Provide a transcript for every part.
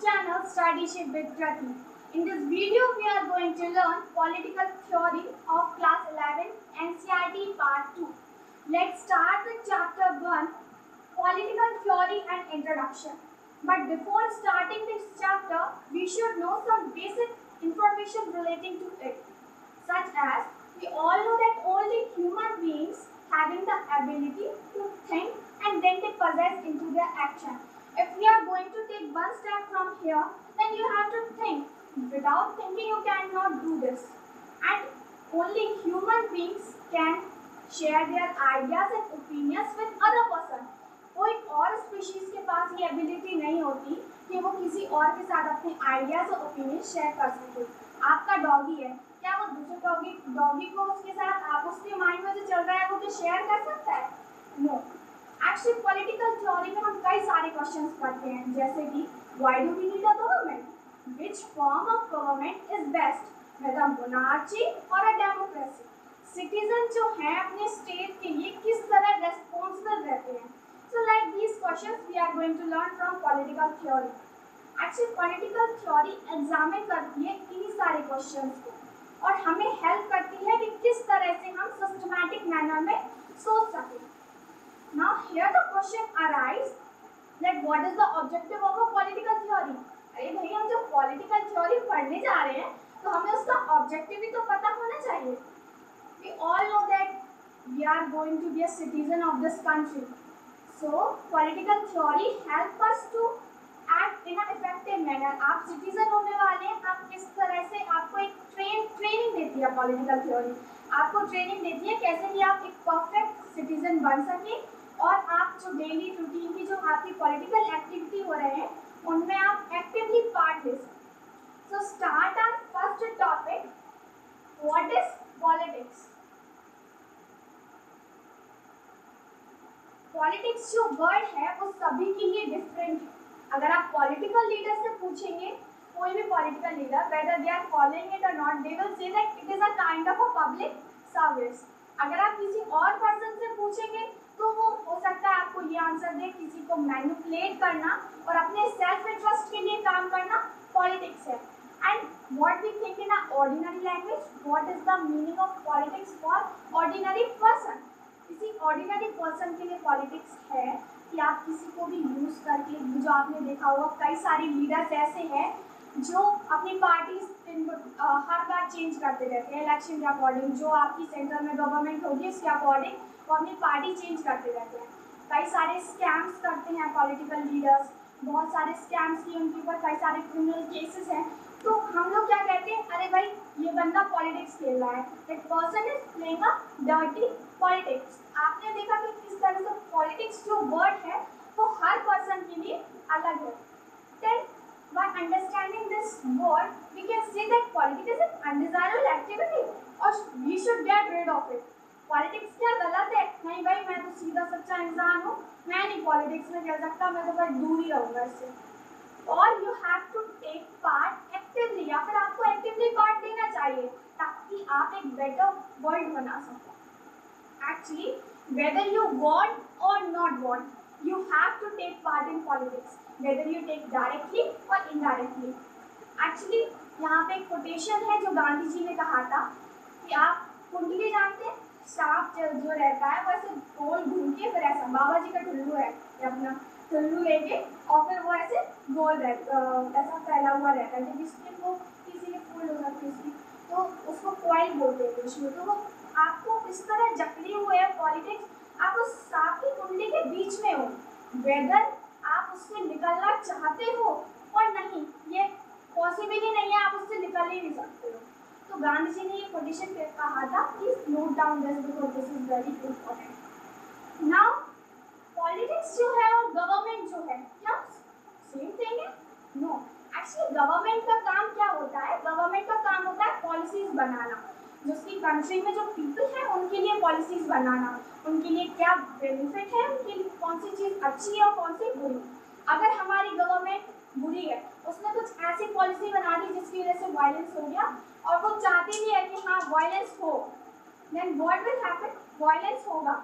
channel Studyship with Krati. In this video, we are going to learn political theory of class 11 NCRT part 2. Let's start with chapter 1 Political Theory and Introduction. But before starting this chapter, we should know some basic information relating to it, such as we all know that only human beings having the ability to think and then they possess into their action. If we are going to take one step from here, then you have to think. Without thinking, you cannot do this. And only human beings can share their ideas and opinions with other person. कोई और species के पास ये ability नहीं होती कि वो किसी और के साथ अपने आइडियाज़ और ओपिनियन शेयर कर सके आपका डॉगी है क्या वो दूसरे डॉगी डॉगी को उसके साथ आप उसके माइंड में जो चल रहा है वो भी शेयर कर सकता है नो एक्चुअली पॉलिटिकल थ्योरी में हम कई सारे क्वेश्चंस पढ़ते हैं, जैसे कि why do we need a government which form of government is best whether monarchy और अ डेमोक्रेसी सिटीजन जो हैं अपने स्टेट के लिए किस तरह रेस्पॉन्सिबल रहते हैं? So, like these questions we are going to learn from political theory. Actually, political theory examine करती है इन्हीं सारे questions को। और हमें help करती है कि किस तरह से हम systematic manner में सोच सकें. Now here the question arise that what is the objective of a political theory? अरे भाई हम जो political theory पढ़ने जा रहे हैं तो हमें उसका objective भी तो पता होना चाहिए. We all know that we are going to be a citizen of this country. So, political theory help us to act in an effective manner. आप citizen होने वाले हैं आप किस तरह से आपको एक ट्रेन ट्रेनिंग देती है political theory. आपको ट्रेनिंग देती है कैसे कि आप एक परफेक्ट सिटीजन बन सके और आप जो डेली रूटीन की जो आपकी पॉलिटिकल एक्टिविटी हो रहे हैं, उनमें आप एक्टिवली पार्ट ले सकें so start our first topic what is politics politics जो वर्ड है, वो सभी के लिए डिफरेंट है। अगर आप पॉलिटिकल लीडर से पूछेंगे, कोई भी political leader whether they are following it और not they will say that it is a kind of a public service अगर आप किसी और पर्सन से पूछेंगे तो वो, हो सकता है आपको ये आंसर दे, किसी को मैनिपुलेट करना और अपने सेल्फ इंटरेस्ट के लिए काम करना पॉलिटिक्स है। And we think in a ordinary language, what is the meaning of politics for ordinary person? किसी ऑर्डिनरी पर्सन के लिए पॉलिटिक्स है कि आप किसी को भी यूज़ करके, जो आपने देखा होगा, कई सारे लीडर्स ऐसे हैं जो अपनी पार्टी हर बार चेंज करते रहते हैं इलेक्शन के अकॉर्डिंग जो आपकी सेंटर में गवर्नमेंट होगी, उसके अकॉर्डिंग वो अपनी पार्टी चेंज करते रहते हैं। कई सारे स्कैम्स करते हैं पॉलिटिकल लीडर्स बहुत सारे स्कैम्स की उनके ऊपर, कई सारे क्रिमिनल केसेस हैं। तो हम लोग क्या कहते हैं, अरे भाई, ये बंदा पॉलिटिक्स खेल रहा है। That person is playing a dirty politics आपने देखा कि किस तरह से पॉलिटिक्स जो वर्ड है, वो हर पर्सन के लिए अलग है। Then by understanding this word, we can say that politics is an undesirable activity or we should get rid of it politics क्या गलत है? नहीं भाई, मैं तो सीधा सच्चा इंसान हूँ। मैं नहीं पॉलिटिक्स में खेल सकता, मैं तो भाई दूर ही रहूँगा इससे। और you have to take part actively या फिर आपको एक्टिवली पार्ट देना चाहिए, ताकि आप एक बेटर वर्ल्ड बना सको। एक्चुअली वेदर यू वांट और not want you have to take part in politics whether you take directly और इनडायरेक्टली एक्चुअली यहाँ पे एक कोटेशन है जो गांधी जी ने कहा था कि आप कुंडली जानते हैं? सांप जो रहता है वो ऐसे गोल घूम के फिर ऐसा, बाबा जी का टुल्लू है अपना टुल्लू लेके और फिर वो ऐसे गोल रहता ऐसा फैला हुआ रहता है क्योंकि स्किन वो किसी के फूल हो सकती है तो उसको कॉइल बोलते हैं इंग्लिश में तो वो आपको इस तरह जकड़ी हुए है पॉलिटिक्स आप उस सांप की कुंडली के बीच में हो वेदर आप उससे निकलना चाहते हो और नहीं, ये पॉसिबल ही नहीं है, आप उससे निकल ही नहीं सकते हो। तो गांधी जी ने ये कोटेशन कहा था please note down this because this is very important now politics जो है और गवर्नमेंट जो है, क्या सेम थिंग है? नो एक्चुअली गवर्नमेंट का काम क्या होता है? गवर्नमेंट का काम होता है पॉलिसीज़ बनाना। जिसकी कंट्री में जो पीपल है, उनके लिए पॉलिसीज़ बनाना। उनके लिए क्या बेनिफिट है? उनके लिए कौन सी चीज़ अच्छी है और कौन सी बुरी? अगर हमारी गवर्नमेंट बुरी है। उसने कुछ ऐसी पॉलिसी बना दी जिसकी वजह से वायलेंस हो गया और वो चाहती भी है कि हाँ वायलेंस हो। Then what will happen violence होगा।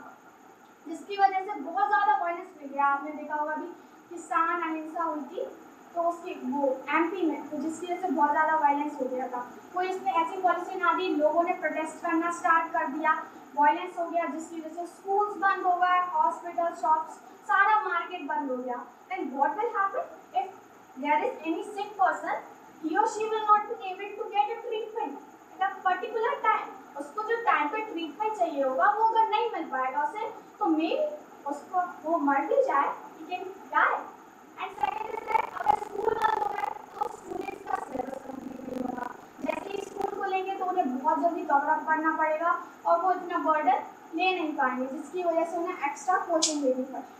जिसकी वजह से बहुत ज़्यादा वायलेंस मिल गया। आपने देखा होगा अभी किसान अहिंसा हुई थी तो उसकी वो एमपी में तो जिसकी वजह से बहुत ज़्यादा वायलेंस हो गया था। कोई इसने ऐसी पॉलिसी ना दी, लोगों ने प्रोटेस्ट करना स्टार्ट कर दिया। वायलेंस हो गया, जिसकी वजह से स्कूल्स बंद हो गए हॉस्पिटल शॉप्स सारा मार्केट बंद हो गया। And what will happen if there is any sick person he or she will not be able to get a treatment. At a particular time, उसको जो टाइम पे ट्रीटमेंट चाहिए होगा, वो अगर नहीं मिल पाएगा उसे तो मे उसको, वो मर भी जाए, he can die. And second is that अगर स्कूल बंद हो गए तो स्टूडेंट्स का सिलेबस कंप्लीट नहीं होगा. जैसे ही स्कूल खोलेंगे तो उन्हें बहुत जल्दी कवर अप करना पड़ेगा और वो इतना बर्डन ले नहीं पाएँगे, जिसकी वजह से उन्हें एक्स्ट्रा कोचिंग लेनी पड़ेगी.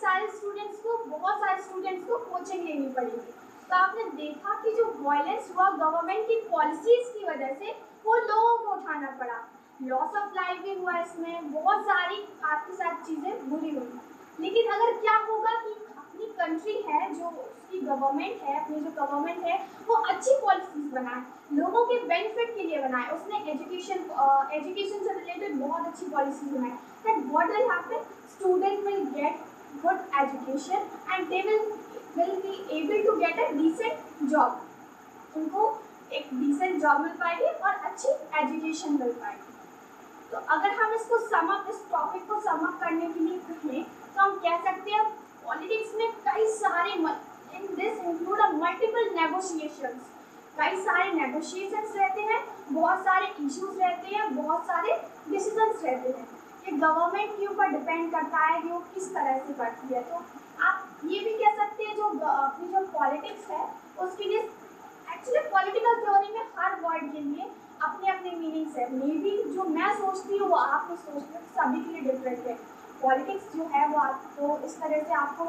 सारे स्टूडेंट्स को, बहुत सारे स्टूडेंट्स को कोचिंग लेनी पड़ेगी। तो आपने देखा कि जो वायलेंस हुआ गवर्नमेंट की पॉलिसीज़ की वजह से, वो लोगों को उठाना पड़ा। लॉस ऑफ़ लाइफ भी हुआ इसमें, बहुत सारी आपके साथ चीज़ें बुरी हुई। लेकिन अगर क्या होगा कि अपनी कंट्री है, जो उसकी गवर्नमेंट है, अपनी जो गवर्नमेंट है, वो अच्छी पॉलिसीज़ बनाए, लोगों के बेनिफिट के लिए बनाए, उसने एजुकेशन एजुकेशन से रिलेटेड बहुत अच्छी पॉलिसीज़ बनाए that what will happen student will get good education and they will will be able to get a decent job. उनको एक decent job मिल पाएगी और अच्छी education मिल पाएगी। तो अगर हम इसको सम अप इस टॉपिक को सम अप करने के लिए कहें तो हम कह सकते हैं पॉलिटिक्स में कई सारे in this include multiple negotiations कई सारे नेगोशिएशंस रहते हैं, बहुत सारे इश्यूज़ रहते हैं, बहुत सारे डिसीजंस रहते हैं। ये गवर्नमेंट के ऊपर डिपेंड करता है कि वो किस तरह से करती है तो आप ये भी कह सकते हैं जो अपनी जो पॉलिटिक्स है, उसके लिए एक्चुअली पॉलिटिकल थ्योरी में हर वर्ड के लिए अपने अपने मीनिंग्स है मे बी जो मैं सोचती हूँ, वो आप नहीं सोचते हो सभी के लिए डिफरेंट है पॉलिटिक्स जो है, वो आपको इस तरह से आपको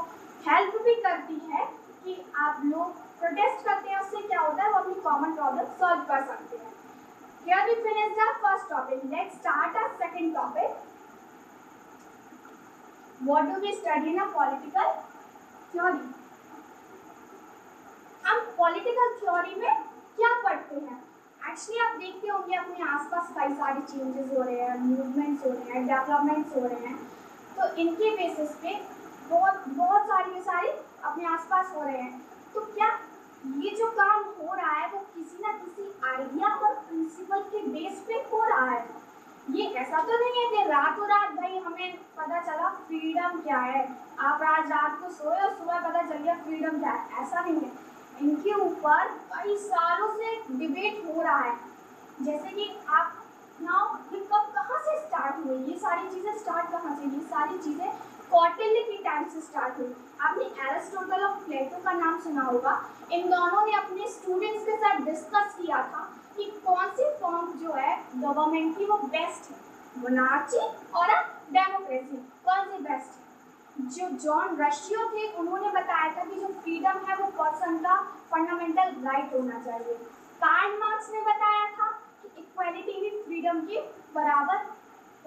हेल्प भी करती है कि आप लोग प्रोटेस्ट करते हैं, उससे क्या होता है, वो अपनी कॉमन प्रॉब्लम सॉल्व कर सकते हैं Here we finish the first topic. Let's start our second topic. What do we study in a political theory? हम पॉलिटिकल थ्योरी में क्या पढ़ते हैं? एक्चुअली आप देखते होंगे अपने आसपास कई सारे चेंजेस हो रहे हैं मूवमेंट्स हो रहे हैं डेवलपमेंट्स हो रहे हैं। तो इनके बेसिस पे बहुत बहुत सारी सारी अपने आसपास हो रहे हैं। तो क्या ये जो काम हो रहा है, वो किसी ना किसी आइडिया और प्रिंसिपल के बेस पे हो रहा है? ये ऐसा तो नहीं है कि रातों रात भाई हमें पता चला फ्रीडम क्या है। आप आज रात को सोए और सुबह पता चल गया फ्रीडम क्या है। ऐसा नहीं है। इनके ऊपर कई सालों से डिबेट हो रहा है। जैसे कि आप नाउ ये कब, कहाँ से स्टार्ट हुई ये सारी चीज़ें स्टार्ट कहाँ से ये सारी चीज़ें कौटिल्य के टाइम से स्टार्ट हुई। आपने एरिस्टोटल और प्लेटो का नाम सुना होगा। इन दोनों ने अपने स्टूडेंट्स के साथ डिस्कस किया था। कि कौन सी फॉर्म जो है गवर्नमेंट की वो बेस्ट है? मोनार्ची और डेमोक्रेसी कौन सी बेस्ट है? जो जॉन रशियो थे, उन्होंने बताया था कि जो फ्रीडम है, वो पर्सन का फंडामेंटल राइट होना चाहिए। कार्ल मार्क्स ने बताया था कि इक्वालिटी भी फ्रीडम के बराबर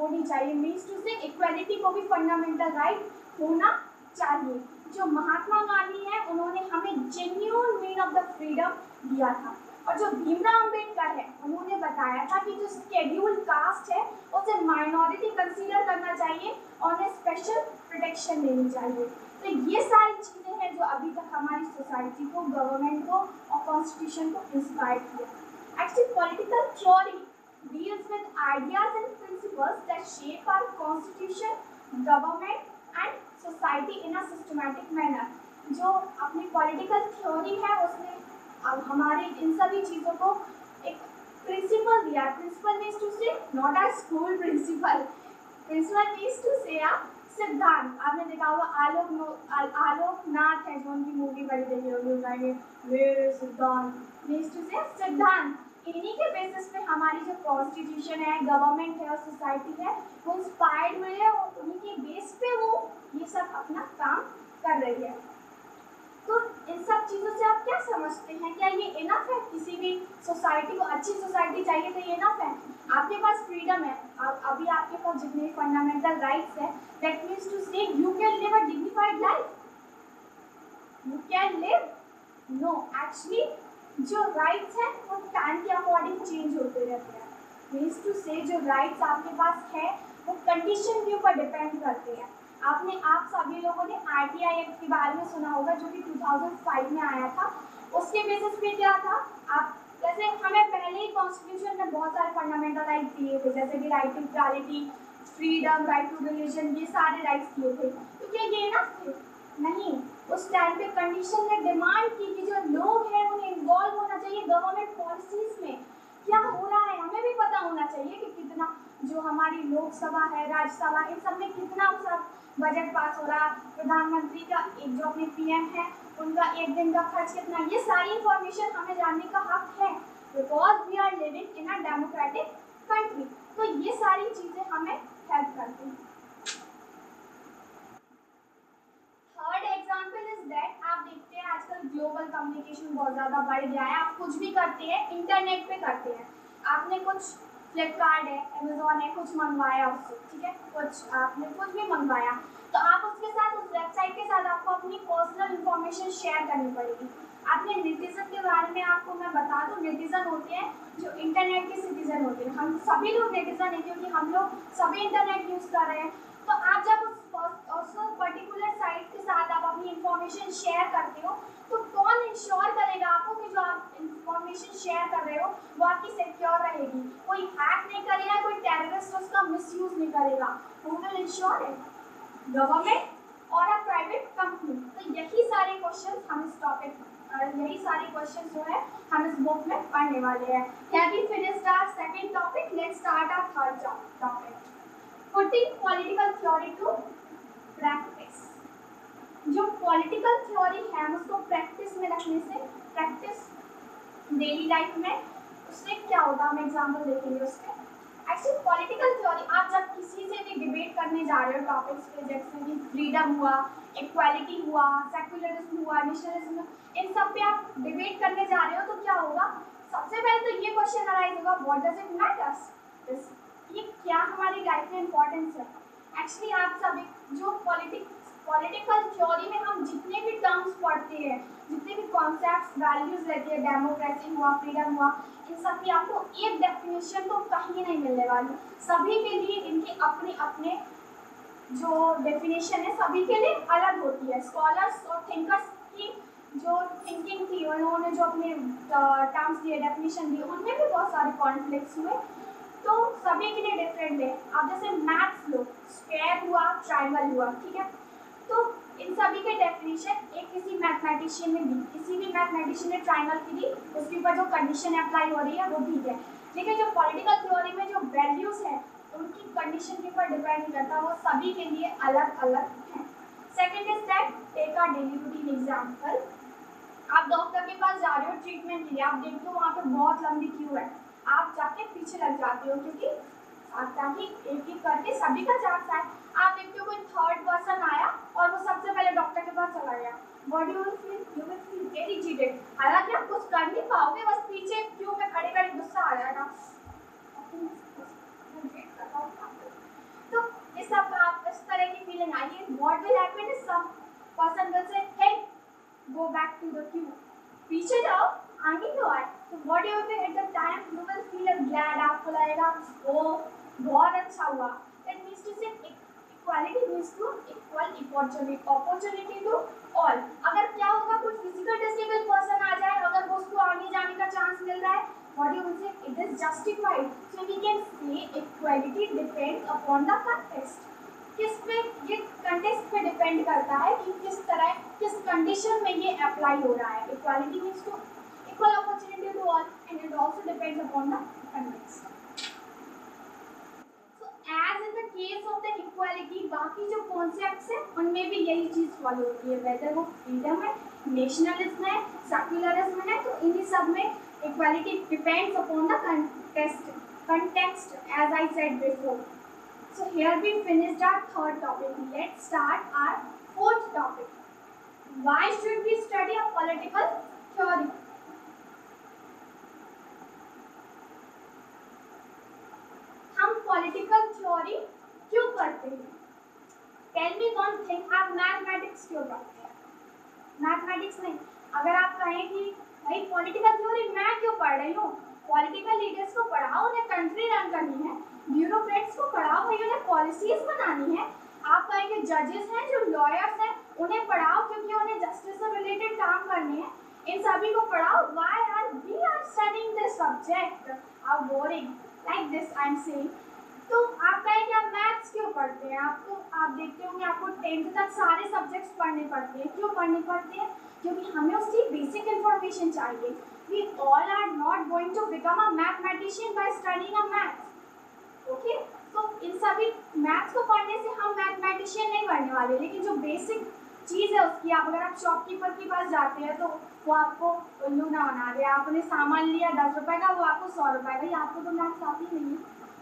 होनी चाहिए। मीन्स टू से इक्वालिटी को भी फंडामेंटल राइट होना चाहिए। जो महात्मा गांधी है उन्होंने हमें genuine mean of the freedom दिया था। और जो भीमराव अंबेडकर है उन्होंने बताया था कि जो स्केड्यूल कास्ट है उसे माइनॉरिटी कंसीडर करना चाहिए और उन्हें स्पेशल प्रोटेक्शन देनी चाहिए। तो ये सारी चीज़ें हैं जो अभी तक हमारी सोसाइटी को गवर्नमेंट को और कॉन्स्टिट्यूशन को इंस्पायर किया। Actually political theory deals with ideas and principles that shape our constitution, government and society in a systematic manner. जो अपनी पॉलिटिकल थ्योरी है, उसने अब हमारे इन सभी चीज़ों को एक प्रिंसिपल दिया। Principle means to say not a school principle principle means to say a सिद्धांत। आपने देखा होगा, आलोक आलोक नाथ है जो उनकी मूवी बड़ी देखी होगी उन्होंने सिद्धांत। मीन्स टू से सिद्धांत। इन्हीं के बेसिस पे हमारी जो कॉन्स्टिट्यूशन है गवर्नमेंट है और सोसाइटी है, वो इंस्पायर्ड हुई है और उन्हीं के बेस पे वो ये सब अपना काम कर रही है। तो इन सब चीज़ों से आप क्या समझते हैं? क्या ये इनफ है? किसी भी सोसाइटी को अच्छी सोसाइटी चाहिए तो ये इनफ है? आपके पास फ्रीडम है। और अभी आपके पास जितने फंडामेंटल राइट्स है that means to say you can live a dignified life you can live no actually जो राइट्स हैं, वो टाइम के अकॉर्डिंग चेंज होते रहते हैं। मीन्स टू से जो राइट्स आपके पास है, वो कंडीशन के ऊपर डिपेंड करते हैं। आपने, आप सभी लोगों ने आरटीआई एक्ट के बारे में सुना होगा, जो कि 2005 में आया था। उसके बेसिस पे क्या था? आप, जैसे हमें पहले ही कॉन्स्टिट्यूशन में बहुत सारे फंडामेंटल राइट दिए थे, जैसे कि right to equality freedom right to religion ये सारे राइट्स दिए थे। तो क्या ये ना नहीं, उस टाइम पे कंडीशन ने डिमांड की कि जो लोग हैं उन्हें इन्वॉल्व होना चाहिए गवर्नमेंट पॉलिसीज़ में क्या हो रहा है हमें भी पता होना चाहिए कि कितना जो हमारी लोकसभा है, राज्यसभा, इन सब में कितना सब बजट पास हो रहा? प्रधानमंत्री का एक जो अपने पीएम है, उनका एक दिन का खर्च कितना? ये सारी इंफॉर्मेशन हमें जानने का हक है। Because we are living in a democratic country तो ये सारी चीज़ें हमें हेल्प करती हैं। थर्ड एग्ज़ाम्पल इज़ दैट आप देखते हैं आजकल ग्लोबल कम्युनिकेशन बहुत ज़्यादा बढ़ गया है। आप कुछ भी करते हैं इंटरनेट पे करते हैं। आपने कुछ फ्लिपकार्ट है अमेजोन है, कुछ मंगवाया उससे, ठीक है? कुछ आपने कुछ भी मंगवाया तो आप उसके साथ, उस वेबसाइट के साथ आपको अपनी पर्सनल इन्फॉर्मेशन शेयर करनी पड़ेगी। आपने नेटिजन के बारे में आपको मैं बता दूँ नेटिजन होते हैं जो इंटरनेट के सिटीजन होते हैं। हम सभी लोग नेटिजन हैं क्योंकि हम लोग सभी इंटरनेट यूज़ कर रहे हैं। तो आप जब उस पर्टिकुलर साइट के साथ आप अपनी इंफॉर्मेशन शेयर करते हो तो कौन इंश्योर करेगा आपको कि जो आप इंफॉर्मेशन शेयर कर रहे हो, वो आपकी सिक्योर रहेगी। कोई हैक नहीं करेगा, कोई टेररिस्ट उसका मिसयूज नहीं करेगा। Who will ensure it government और अ प्राइवेट कंपनी तो यही सारे क्वेश्चन हम इस टॉपिक यही सारे क्वेश्चन जो है, हम इस बुक में पढ़ने वाले हैं। Have we finished our second topic let's start our third topic putting political theory to practice जो पॉलिटिकल थ्योरी है उसको प्रैक्टिस में रखने से प्रैक्टिस डेली लाइफ में, उससे क्या होता है हम एग्ज़ाम्पल देखेंगे उसके। एक्चुअली पॉलिटिकल थ्योरी आप जब किसी से भी डिबेट करने जा रहे हो टॉपिक्स पे, जैसे कि फ्रीडम हुआ इक्वालिटी हुआ सेकुलरिज्म हुआ नेशनलिज्म इन सब पे आप डिबेट करने जा रहे हो तो क्या होगा? सबसे पहले तो ये क्वेश्चन अराइज होगा व्हाट डज इट मैटर्स ये क्या हमारी लाइफ में इंपॉर्टेंस है? एक्चुअली आप सब जो पॉलिटिक्स पॉलिटिकल थ्योरी में हम जितने भी टर्म्स पढ़ते हैं, जितने भी कॉन्सेप्ट वैल्यूज़ रहती है डेमोक्रेसी हुआ फ्रीडम हुआ, इन सब की आपको एक डेफिनेशन तो कहीं नहीं मिलने वाली। सभी के लिए इनके अपने अपने जो डेफिनेशन है, सभी के लिए अलग होती है। स्कॉलर्स और थिंकर्स की जो थिंकिंग थी, उन्होंने जो अपने टर्म्स दिए डेफिनेशन दिए, उनमें भी बहुत सारे कॉन्फ्लिक्ट्स हुए। तो सभी के लिए डिफरेंट है। अब जैसे मैथ्स लो स्क्वायर हुआ ट्राइंगल हुआ, ठीक है? इन सभी के डेफिनेशन एक किसी मैथमेटिशियन ने दी। किसी भी मैथमेटिशियन ने ट्राइंगल की दी, उसके ऊपर जो कंडीशन अप्लाई हो रही है, वो ठीक है। लेकिन जो पॉलिटिकल थ्योरी में जो वैल्यूज़ है, उनकी कंडीशन के ऊपर डिपेंड नहीं करता, वो सभी के लिए अलग अलग है। Second is that take a daily routine example आप डॉक्टर के पास जा रहे हो ट्रीटमेंट के लिए, आप देखते हो, वहाँ पे बहुत लंबी क्यू है। आप जाके पीछे लग जाते हो, क्योंकि ताकि एक एक करके सभी का चांस आए आप देखते हो कोई थर्ड पर्सन आया और वो सबसे पहले डॉक्टर के पास चला गया। What you will feel you very cheated हालाँकि आप कुछ कर नहीं पाओगे, बस पीछे क्यों में खड़े खड़े गुस्सा आ जाएगा तो इस सब आप इस तरह की फीलिंग आई है what will happen is some person will say hey go back to the queue पीछे जाओ, आगे क्यों आए? तो what you will at the time you will feel glad आपको लगेगा ओ बहुत अच्छा हुआ that means to say equality means to equal opportunity to all अगर क्या होगा, कोई फ़िज़िकल डिसेबल पर्सन आ जाए, अगर वो उसको आगे जाने का चांस मिल रहा है, what you will say? It is justified. So we can say equality depends upon the context किस पे? ये कंटेक्स्ट पे डिपेंड करता है कि किस तरह, किस कंडीशन में ये अप्लाई हो रहा है. Equality means to equal opportunity to all and it also depends upon the context as in the case of the equality बाकी जो कॉन्सेप्ट्स हैं, उनमें भी यही चीज़ फॉलो होती है वेदर वो फ्रीडम है नेशनलिज्म है सेकुलरिज्म है तो इन सब में equality depends upon the context context as I said before so here we finished our third topic let start our fourth topic why should we study a political theory हम political theory क्यों पढ़ते हैं? Tell me one thing आप mathematics क्यों पढ़ते हैं? Mathematics नहीं, अगर आप कहें कि, भाई पॉलिटिकल थ्योरी मैं क्यों पढ़ रही हूँ? पॉलिटिकल लीडर्स को पढ़ाओ, उन्हें कंट्री रन करनी है। ब्यूरोक्रेट्स को पढ़ाओ, भाई, उन्हें पॉलिसीज़ बनानी है। आप कहेंगे जजेस हैं, जो लॉयर्स हैं, उन्हें पढ़ाओ, क्योंकि उन्हें जस्टिस से रिलेटेड काम करने हैं। इन सभी को पढ़ाओ। Why are we are studying this subject are boring like this I am saying तो आप कहेंगे आप मैथ्स क्यों पढ़ते हैं आपको, आप देखते होंगे आपको टेंथ तक सारे सब्जेक्ट्स पढ़ने पड़ते हैं। क्यों पढ़ने पड़ते हैं? क्योंकि हमें उसकी बेसिक इन्फॉर्मेशन चाहिए। We all are not going to become a mathematician by studying a maths okay तो इन सभी मैथ्स को पढ़ने से हम मैथमेटिशियन नहीं बनने वाले। लेकिन जो बेसिक चीज़ है उसकी, आप अगर आप शॉपकीपर के पास जाते हैं तो वो आपको उल्लू ना बना दे। आपने सामान लिया, दस रुपए का, वो आपको सौ रुपए का। ये आपको तो मैथ्स आती नहीं है।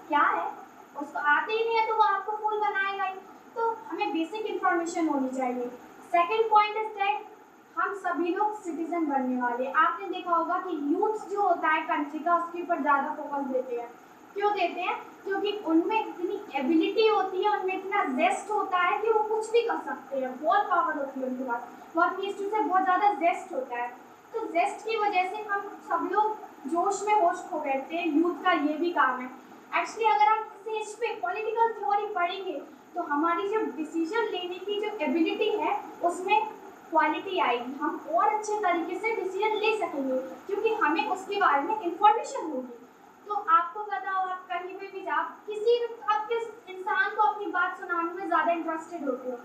क्या है? उसको आते ही नहीं है तो वो आपको फूल बनाएगा ही। तो हमें बेसिक इन्फॉर्मेशन होनी चाहिए। सेकेंड पॉइंट इज़ दैट हम सभी लोग सिटीजन बनने वाले आपने देखा होगा कि यूथ जो होता है कंट्री का, उसके ऊपर ज़्यादा फोकस देते हैं। क्यों देते हैं? क्योंकि उनमें इतनी एबिलिटी होती है, उनमें इतना जेस्ट होता है कि वो कुछ भी कर सकते हैं। बहुत पावर होती है उनके पास। बहुत पीएचडी से बहुत ज़्यादा जेस्ट होता है। तो जेस्ट की वजह से हम सब लोग जोश में होश खो बैठते हैं। यूथ का ये भी काम है। एक्चुअली अगर हम स्टेज पे पॉलिटिकल थ्योरी पढ़ेंगे तो हमारी जो डिसीज़न लेने की जो एबिलिटी है, उसमें क्वालिटी आएगी। हम और अच्छे तरीके से डिसीज़न ले सकेंगे, क्योंकि हमें उसके बारे में इंफॉर्मेशन होगी। तो आपको पता हो, आप कहीं पे भी जाओ, किसी भी आप किस इंसान को अपनी बात सुनाने में ज़्यादा इंटरेस्टेड होते हो?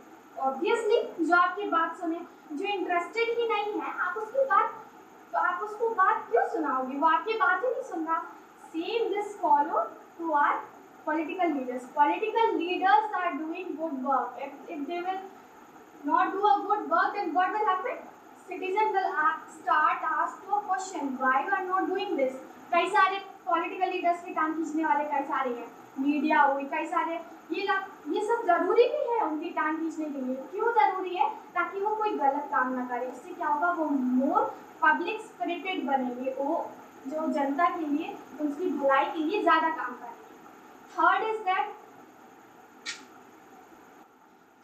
ऑब्वियसली जो आपकी बात सुने, जो इंटरेस्टेड ही नहीं है, आप उसकी बात तो आप उसको बात क्यों सुनाओगे? वो आपकी बात ही नहीं सुन रहा। Same this follow to our political leaders. Political leaders are doing good work. If, if they will not do a good work, then what will happen? Citizen will ask, start ask to a question. Why you are not doing this? कई सारे political leaders की टांग खींचने वाले कई सारे हैं media हुई कई सारे ये ये सब ज़रूरी भी है उनकी टांग खींचने के लिए क्यों ज़रूरी है ताकि वो कोई गलत काम ना करे इससे क्या होगा वो मोर पब्लिक स्पिरिटेड बनेंगे वो जो जनता के लिए उनकी भलाई के लिए ज़्यादा काम करेंगे third is that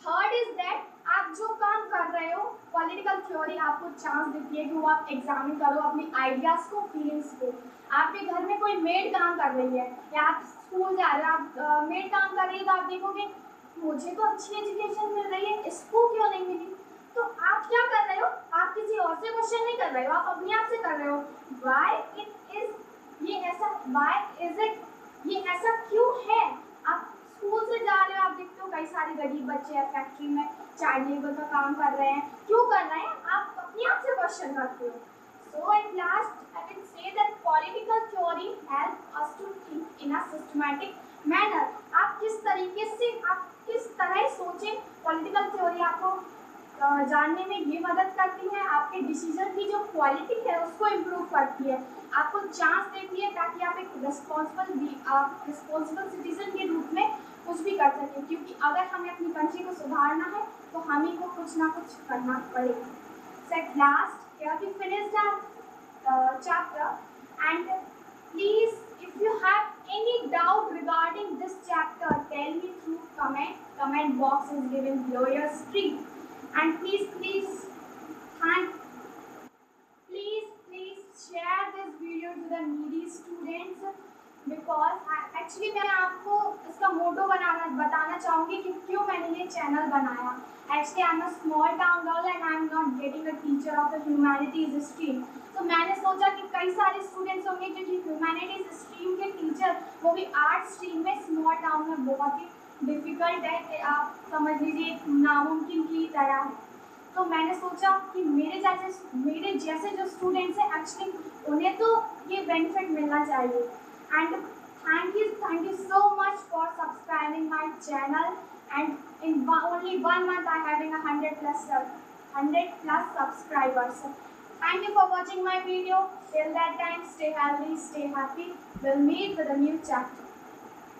third is that आप जो काम कर रहे हो पॉलिटिकल थ्योरी आपको चांस देती है कि वो आप एग्जामिन करो अपने आइडियाज़ को फीलिंग्स को। आपके घर में कोई मेड काम कर रही है, या आप स्कूल जा रहे हो, आप मेड काम कर रही है तो आप देखोगे, मुझे तो अच्छी एजुकेशन मिल रही है, इसको क्यों नहीं मिली? तो आप क्या कर रहे हो? आप किसी और से क्वेश्चन नहीं कर रहे हो, आप अपने आप से कर रहे हो। वाई इट इज़ ये ऐसा वाई इज़ इट ये ऐसा क्यों है? आप स्कूल से जा रहे हो, आप देखते हो कई सारे गरीब बच्चे हैं, फैक्ट्री में चाइल्ड लेबर का काम कर रहे हैं। क्यों कर रहे हैं? आप अपने आप से क्वेश्चन करते हो। So at last I can say that political theory help us to think in a systematic manner आप किस तरीके से, आप किस तरह सोचें? पॉलिटिकल थ्योरी आपको जानने में ये मदद करती है आपके डिसीज़न की जो क्वालिटी है उसको इम्प्रूव करती है। आपको चांस देती है ताकि आप एक रिस्पॉन्सिबल भी आप रिस्पॉन्सिबल सिटीजन के रूप में कुछ भी कर सकें। क्योंकि अगर हमें अपनी कंट्री को सुधारना है तो हम को कुछ ना कुछ करना पड़ेगा। Set last here we finished our uh, chapter. And please if you have any doubt regarding this chapter tell me through comment. And please please thank please please share this video to the needy students because actually मैं आपको इसका मोटो बनाना, बताना चाहूँगी कि क्यों मैंने ये channel बनाया। Actually I am a small town girl and I am not getting a teacher of the humanities stream तो मैंने सोचा कि कई सारे स्टूडेंट्स होंगे जो कि ह्यूमैनिटीज स्ट्रीम के टीचर वो भी आर्ट स्ट्रीम में स्मॉल टाउन में बहुत ही डिफ़िकल्ट है कि आप समझ लीजिए एक नामुमकिन की तरह है। तो मैंने सोचा कि मेरे जैसे मेरे जैसे जो स्टूडेंट्स हैं एक्चुअली उन्हें तो ये बेनिफिट मिलना चाहिए। And thank you thank you so much for subscribing my channel and in only one month I है hundred plus hundred plus subscribers thank you for watching my video till that time stay healthy stay happy will meet with new chapter